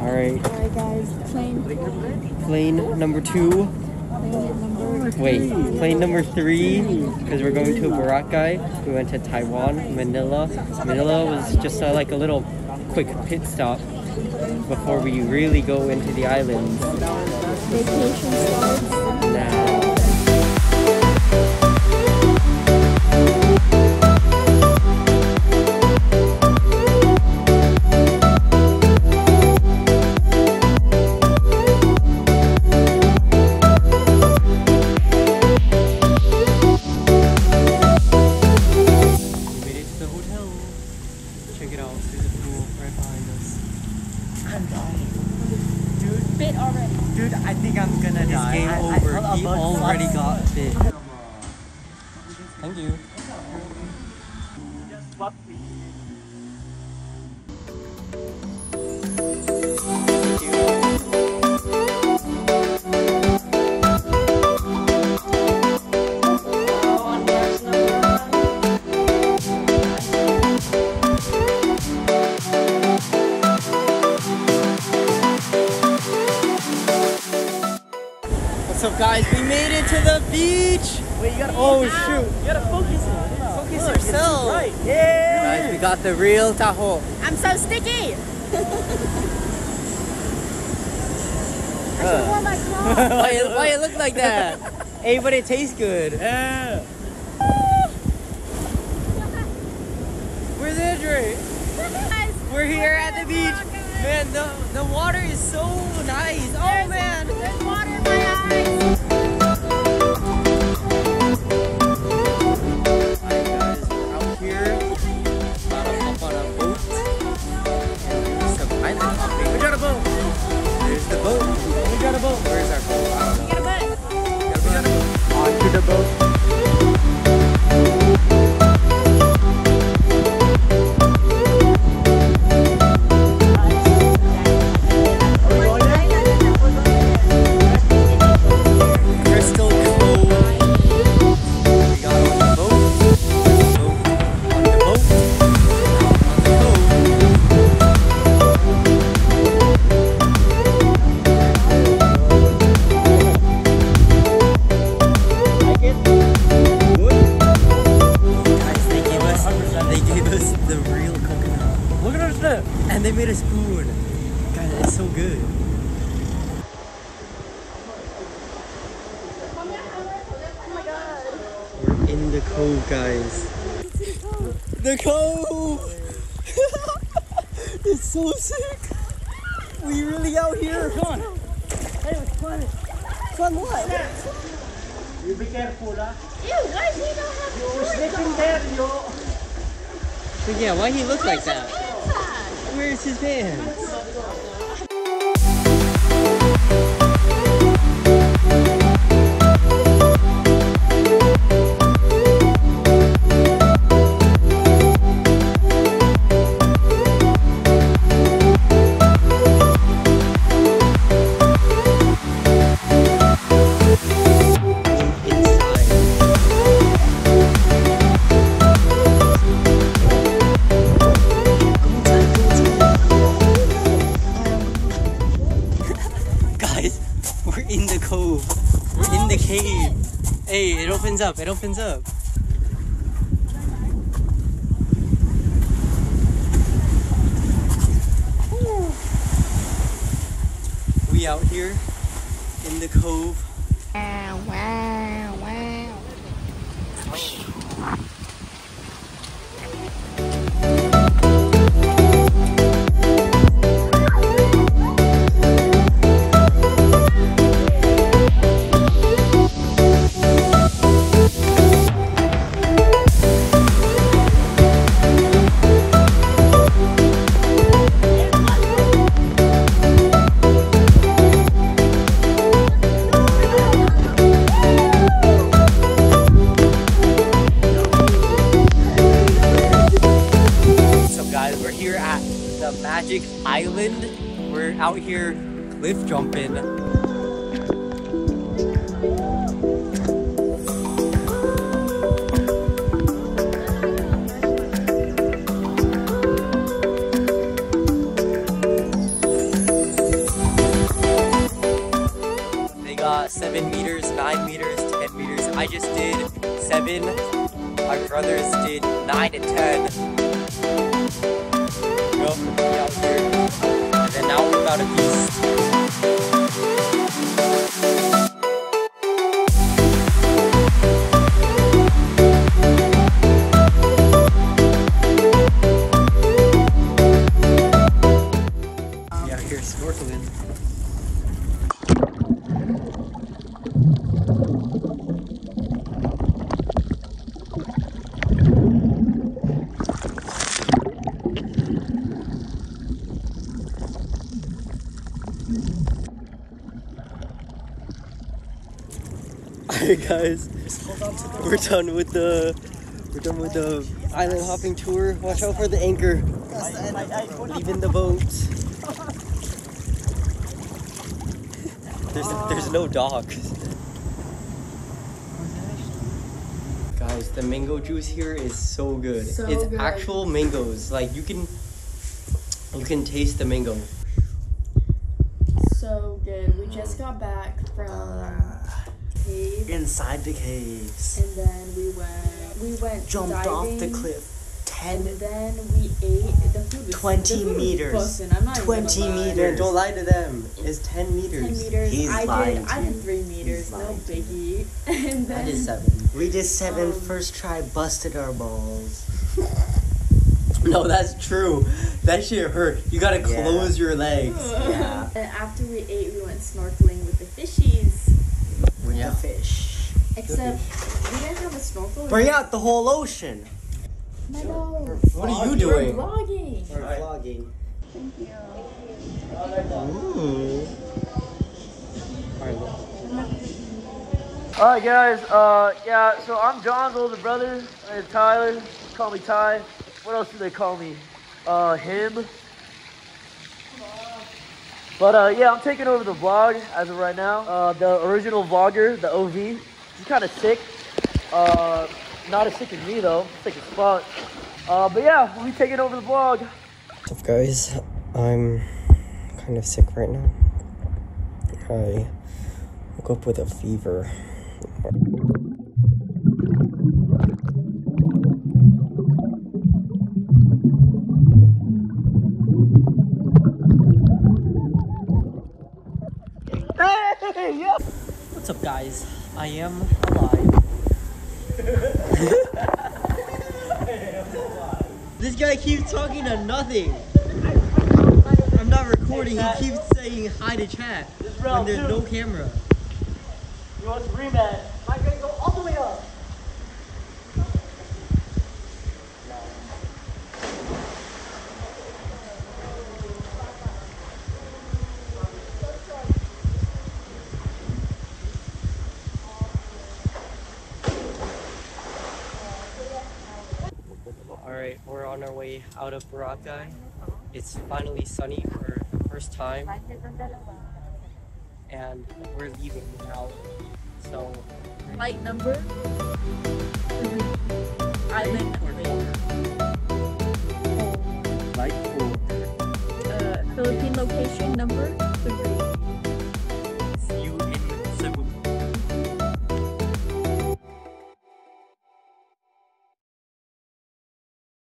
All right, Alright guys, plane, plane number two. Wait, plane number three, because we're going to Boracay. We went to Taiwan, Manila. Manila was just uh, like a little quick pit stop before we really go into the islands. vacation already flop. got bit. Thank you. To the beach. Wait, you gotta Oh focus. shoot! You gotta focus it. Focus Look, yourself. Right. Yeah. Guys, we got the real taho. I'm so sticky! Uh, Wore my clothes. why, it, why it look like that? hey, but it tastes good. Yeah. Where's Andre? Guys, We're here at the beach. Man, the, the water is so nice. Oh man. There's water in my eyes. We got a in the cove, guys. The cove! it's so sick. We really out here. Come on. Hey, it's fun. Fun what? You be careful, ah. Ew, why does he not have You're shorts sleeping there, yo. But yeah, why he look like Where's his that? pants? Where's his pants? Opens up. It opens up. We out here in the cove. Wow, wow. wind. We're out here cliff jumping. They got 7 meters, 9 meters, 10 meters. I just did 7. My brothers did 9 and 10. Go, yep, and now we're about to feast. Guys, we're done with the we're done with the island hopping tour. Watch out for the anchor. Leaving the boat. There's there's no dock. Guys, the mango juice here is so good. So it's good. actual mangoes. Like you can you can taste the mango. So good. We just got back from cave, Inside the caves. and then we went. We went Jumped diving, off the cliff. and 10, then we ate. The food was 20 the food meters. bussin', I'm not 20 gonna lie. meters. don't lie to them. It's 10 meters. Ten meters. He's I lying did. to I did three meters. No lying to you. biggie. And then I did seven. we did seven Um, first try, busted our balls. No, that's true. That shit hurt. You gotta Yeah. close your legs. Yeah. And after we ate, we went snorkeling with the fishies. With Yeah. the fish. Except we didn't have a snorkel. Bring out the whole ocean. My nose. What are you We're doing? vlogging. We're vlogging. Thank you. Ooh. Alright, Alright guys, uh yeah, so I'm John's older brother, and Tyler. Call me Ty. What else do they call me? Uh him. But uh yeah, I'm taking over the vlog as of right now. Uh the original vlogger, the OV. He's kinda sick. Uh not as sick as me though. Sick as fuck. Uh but yeah, we'll be taking over the vlog. What's up, guys? I'm kind of sick right now. I woke up with a fever. Hey, yeah. What's up, guys? I am alive. this guy keeps talking to nothing. I'm not recording. He keeps saying hi to chat when there's no camera. You want? I'm Alright, we're on our way out of Boracay. It's finally sunny for the first time. And we're leaving now. So, Flight number. Island